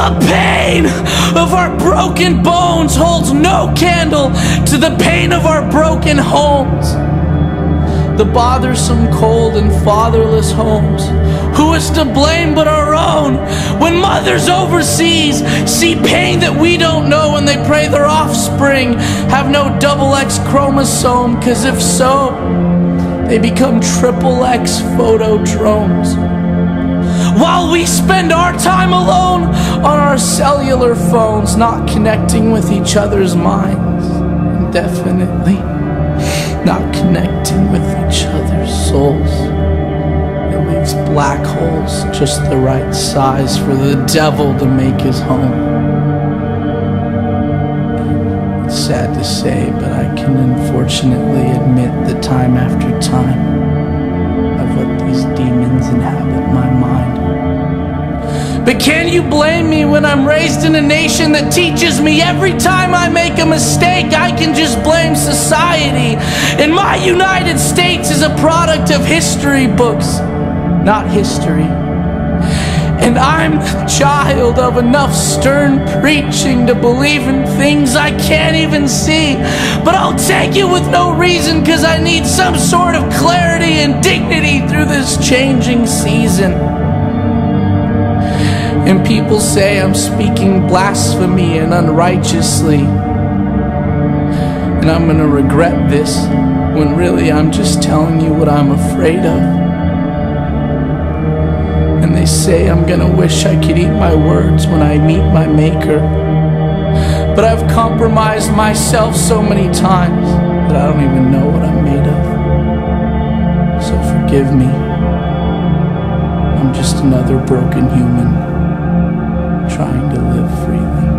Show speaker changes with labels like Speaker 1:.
Speaker 1: The pain of our broken bones holds no candle to the pain of our broken homes. The bothersome, cold, and fatherless homes. Who is to blame but our own? When mothers overseas see pain that we don't know and they pray their offspring have no double X chromosome, cause if so, they become triple X photo drones. While we spend our time alone on our cellular phones, not connecting with each other's minds, and definitely not connecting with each other's souls. It leaves black holes just the right size for the devil to make his home. It's sad to say, but I can unfortunately admit that time after time, I've let these demons inhabit my. But can you blame me when I'm raised in a nation that teaches me every time I make a mistake, I can just blame society? And my United States is a product of history books, not history. And I'm the child of enough stern preaching to believe in things I can't even see. But I'll take it with no reason because I need some sort of clarity and dignity through this changing season. And people say I'm speaking blasphemy and unrighteously. And I'm gonna regret this when really I'm just telling you what I'm afraid of. And they say I'm gonna wish I could eat my words when I meet my Maker. But I've compromised myself so many times that I don't even know what I'm made of. So forgive me. I'm just another broken human trying to live freely.